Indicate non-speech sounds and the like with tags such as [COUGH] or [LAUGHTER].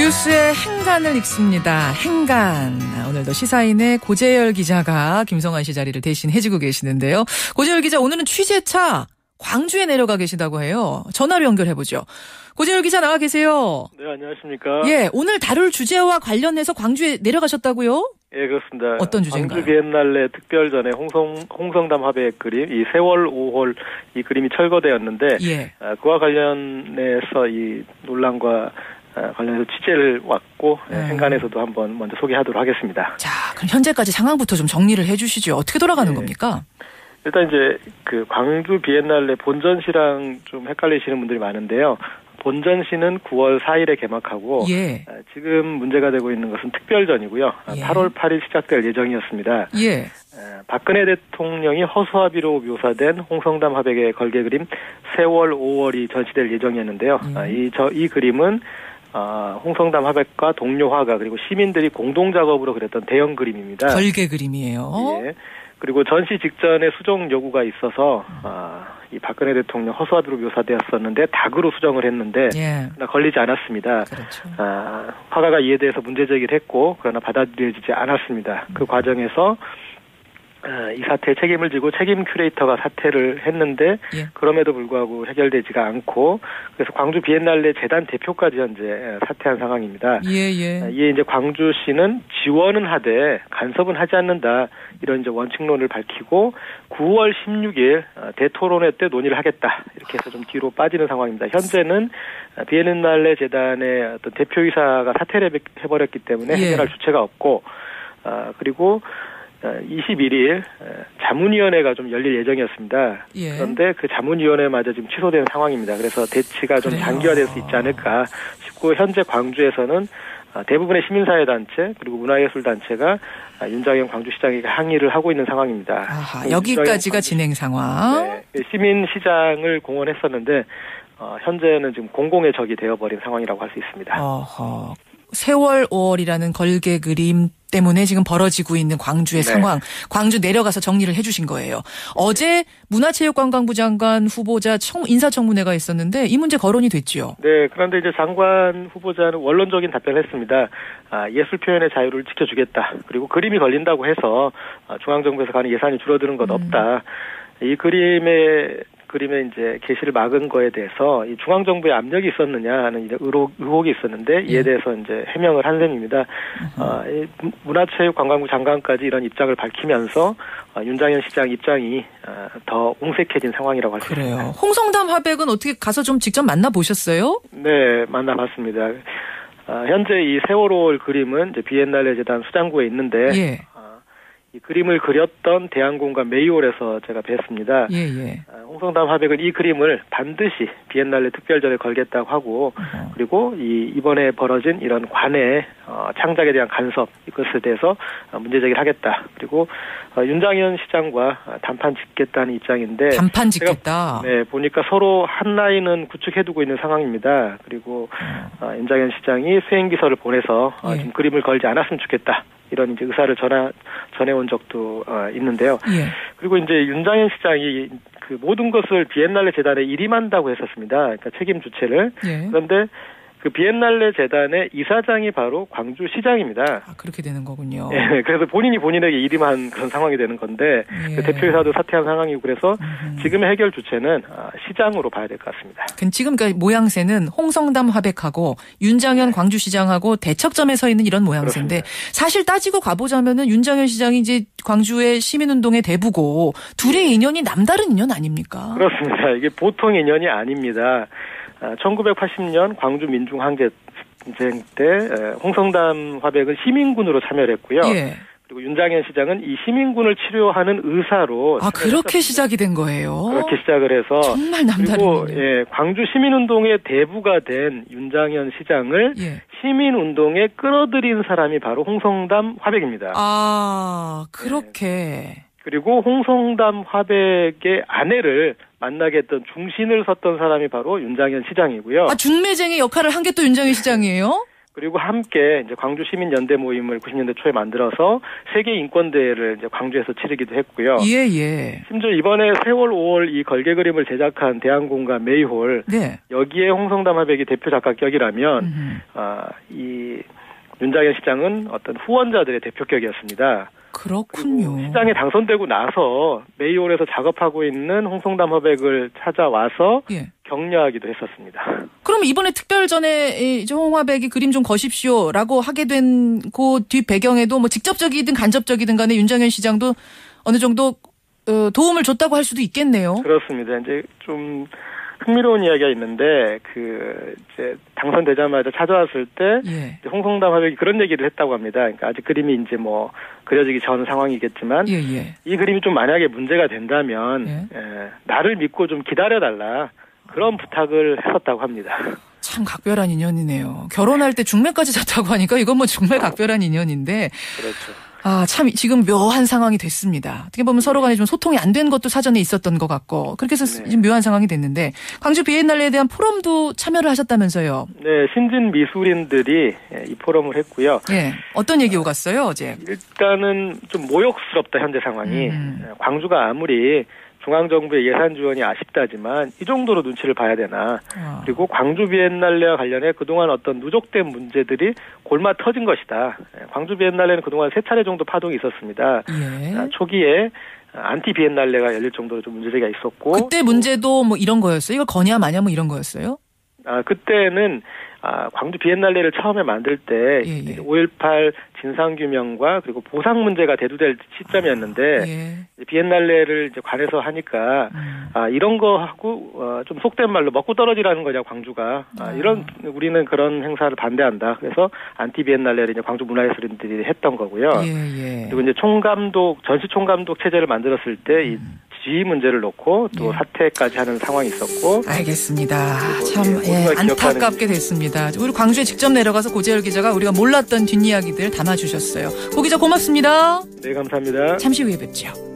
뉴스의 행간을 읽습니다. 행간. 오늘도 시사인의 고재열 기자가 김성환 씨 자리를 대신 해주고 계시는데요. 고재열 기자 오늘은 취재차 광주에 내려가 계시다고 해요. 전화로 연결해보죠. 고재열 기자 나와 계세요. 네, 안녕하십니까. 예, 오늘 다룰 주제와 관련해서 광주에 내려가셨다고요? 예, 그렇습니다. 어떤 주제인가요? 광주 비엔날레 특별전에 홍성, 홍성담 화백 그림, 이 세월 5홀 이 그림이 철거되었는데, 예. 아, 그와 관련해서 이 논란과 아, 관련해서 취재를 왔고, 예, 음. 행간에서도 한번 먼저 소개하도록 하겠습니다. 자, 그럼 현재까지 상황부터 좀 정리를 해주시죠. 어떻게 돌아가는 네. 겁니까? 일단 이제 그 광주 비엔날레 본전시랑 좀 헷갈리시는 분들이 많은데요. 본전시는 9월 4일에 개막하고, 예. 아, 지금 문제가 되고 있는 것은 특별전이고요. 아, 예. 8월 8일 시작될 예정이었습니다. 예. 에, 박근혜 대통령이 허수아비로 묘사된 홍성담 화백의 걸개 그림 세월 5월이 전시될 예정이었는데요. 음. 아, 이, 저, 이 그림은 아, 홍성담 화백과 동료 화가 그리고 시민들이 공동 작업으로 그렸던 대형 그림입니다. 걸개 그림이에요. 예. 그리고 전시 직전에 수정 요구가 있어서 아, 이 박근혜 대통령 허수아비로 묘사되었었는데 닭으로 수정을 했는데 예. 그러나 걸리지 않았습니다. 그렇죠. 아, 화가가 이에 대해서 문제 제기를 했고 그러나 받아들여지지 않았습니다. 그 과정에서 아, 이 사태에 책임을 지고 책임 큐레이터가 사퇴를 했는데 예. 그럼에도 불구하고 해결되지가 않고 그래서 광주 비엔날레 재단 대표까지 현재 사퇴한 상황입니다. 예, 아, 예. 이에 이제 광주시는 지원은 하되 간섭은 하지 않는다 이런 이제 원칙론을 밝히고 9월 16일 어, 대토론회 때 논의를 하겠다 이렇게 해서 좀 뒤로 빠지는 상황입니다. 현재는 어, 비엔날레 재단의 어떤 대표이사가 사퇴를 해- 해버렸기 때문에 예. 해결할 주체가 없고 어, 그리고 21일 자문위원회가 좀 열릴 예정이었습니다. 예. 그런데 그 자문위원회마저 지금 취소된 상황입니다. 그래서 대치가 좀 그래요. 장기화될 수 있지 않을까 싶고 현재 광주에서는 아, 대부분의 시민사회단체 그리고 문화예술단체가 아, 윤장현 광주시장에게 항의를 하고 있는 상황입니다. 아하, 그 여기까지가 진행 상황. 네, 그 시민시장을 공언했었는데 어, 현재는 지금 공공의 적이 되어버린 상황이라고 할 수 있습니다. 어허. 세월 5월이라는 걸개 그림 때문에 지금 벌어지고 있는 광주의 네. 상황, 광주 내려가서 정리를 해주신 거예요. 어제 문화체육관광부 장관 후보자 청, 인사청문회가 있었는데 이 문제 거론이 됐죠. 네, 그런데 이제 장관 후보자는 원론적인 답변을 했습니다. 아, 예술 표현의 자유를 지켜주겠다. 그리고 그림이 걸린다고 해서 아, 중앙정부에서 가는 예산이 줄어드는 건 없다. 이 그림의 그림의 이제 게시를 막은 거에 대해서 이 중앙 정부의 압력이 있었느냐 하는 이제 의혹, 의혹이 있었는데 이에 예. 대해서 이제 해명을 한 셈입니다. 아, 이 문화체육관광부 장관까지 이런 입장을 밝히면서 아, 윤장현 시장 입장이 아, 더 옹색해진 상황이라고 할 수 있습니다. 그래요. 홍성담 화백은 어떻게 가서 좀 직접 만나 보셨어요? 네, 만나봤습니다. 아, 현재 이 세월호 그림은 비엔날레 재단 수장구에 있는데 예. 아, 이 그림을 그렸던 대한공간 메이홀에서 제가 뵀습니다. 예, 예. 아, 홍성담 화백은 이 그림을 반드시 비엔날레 특별전에 걸겠다고 하고. 그리고 이 이번에 벌어진 이런 관의 어, 창작에 대한 간섭 이것에 대해서 어, 문제 제기를 하겠다. 그리고 어, 윤장현 시장과 어, 단판 짓겠다는 입장인데 단판 짓겠다. 네, 보니까 서로 한 라인은 구축해 두고 있는 상황입니다. 그리고 어, 윤장현 시장이 수행 비서를 보내서 어, 예. 좀 그림을 걸지 않았으면 좋겠다. 이런 이제 의사를 전하, 전해온 적도 어, 있는데요. 예. 그리고 이제 윤장현 시장이 그 모든 것을 비엔날레 재단에 일임한다고 했었습니다. 그러니까 책임 주체를. 예. 그런데 그 비엔날레 재단의 이사장이 바로 광주 시장입니다. 아, 그렇게 되는 거군요. 예, [LAUGHS] 그래서 본인이 본인에게 일임한 그런 상황이 되는 건데 예. 그 대표이사도 사퇴한 상황이고 그래서 음흠. 지금의 해결 주체는 아, 시장으로 봐야 될 것 같습니다. 그 지금 그 모양새는 홍성담 화백하고 윤장현 광주시장하고 대척점에 서 있는 이런 모양새인데 네. 그렇습니다. 사실 따지고 가보자면은 윤장현 시장이 이제 광주의 시민운동의 대부고 둘의 인연이 남다른 인연 아닙니까? 그렇습니다. 이게 보통 인연이 아닙니다. 아, 1980년 광주 민중 항쟁 때 에, 홍성담 화백은 시민군으로 참여를 했고요. 예. 그리고 윤장현 시장은 이 시민군을 치료하는 의사로 아 그렇게. 시작이 된 거예요. 그렇게 시작을 해서 정말 남다른 그리고. 예, 광주 시민운동의 대부가 된 윤장현 시장을 예. 시민운동에 끌어들인 사람이 바로 홍성담 화백입니다. 아 그렇게. 그리고 홍성담 화백의 아내를 만나게 했던 중심을 섰던 사람이 바로 윤장현 시장이고요. 아 중매쟁이 역할을 한 게 또 윤장현 시장이에요? 그리고 함께 이제 광주 시민 연대 모임을 90년대 초에 만들어서 세계 인권 대회를 이제 광주에서 치르기도 했고요. 예, 예. 심지어 이번에 세월 5월 이 걸개 그림을 제작한 대한공감 메이홀 네. 여기에 홍성담 화백이 대표 작가격이라면 음흠. 아, 이 윤장현 시장은 어떤 후원자들의 대표격이었습니다. 그렇군요. 시장에 당선되고 나서 메이홀에서 작업하고 있는 홍성담 화백을 찾아와서 예. 격려하기도 했었습니다. 그럼 이번에 특별전에 이 홍화백이 그림 좀 거십시오라고 하게 된 그 뒷 배경에도 뭐 직접적이든 간접적이든 간에 윤장현 시장도 어느 정도 어, 도움을 줬다고 할 수도 있겠네요. 그렇습니다. 이제 좀 흥미로운 이야기가 있는데 그 이제 당선되자마자 찾아왔을 때 예. 홍성담 화백이 그런 얘기를 했다고 합니다. 그러니까 아직 그림이 이제 뭐 그려지기 전 상황이겠지만 예, 예. 이 그림이 좀 만약에 문제가 된다면 예. 예, 나를 믿고 좀 기다려달라 그런 부탁을 했었다고 합니다. 참 각별한 인연이네요. 결혼할 때 중매까지 잤다고 하니까 이건 뭐 정말 각별한 인연인데 그렇죠. 아, 참, 지금 묘한 상황이 됐습니다. 어떻게 보면 서로 간에 좀 소통이 안 된 것도 사전에 있었던 것 같고, 그렇게 해서 네. 지금 묘한 상황이 됐는데, 광주 비엔날레에 대한 포럼도 참여를 하셨다면서요. 네, 신진 미술인들이 예, 이 포럼을 했고요. 예. 어떤 얘기 오갔어요, 어제? 일단은 좀 모욕스럽다 현재 상황이 음. 예, 광주가 아무리 중앙정부의 예산 지원이 아쉽다지만 이 정도로 눈치를 봐야 되나 아, 그리고 광주 비엔날레와 관련해 그동안 어떤 누적된 문제들이 곪아 터진 것이다. 예, 광주 비엔날레는 그동안 세 차례 정도 파동이 있었습니다. 예. 아, 초기에 안티 비엔날레가 열릴 정도로 좀 문제가 있었고 그때 문제도 뭐 이런 거였어요? 이걸 거냐 마냐 뭐 이런 거였어요? 아, 그때는 아, 광주 비엔날레를 처음에 만들 때 예, 예. 5.18 진상규명과 그리고 보상 문제가 대두될 시점이었는데 예. 이제 비엔날레를 이제 관해서 하니까 음. 아, 이런 거 하고 어, 좀 속된 말로 먹고 떨어지라는 거냐 광주가 아, 이런 우리는 그런 행사를 반대한다. 그래서 안티 비엔날레를 이제 광주 문화예술인들이 했던 거고요. 예, 예. 그리고 이제 총감독 전시 총감독 체제를 만들었을 때이 지휘 문제를 놓고 또 예. 사퇴까지 하는 상황이 있었고 알겠습니다. 그리고 참 예, 예, 안타깝게 됐습니다. 우리 광주에 직접 내려가서 고재열 기자가 우리가 몰랐던 뒷이야기들 담아주셨어요. 고 기자 고맙습니다. 네 감사합니다. 잠시 후에 뵙죠.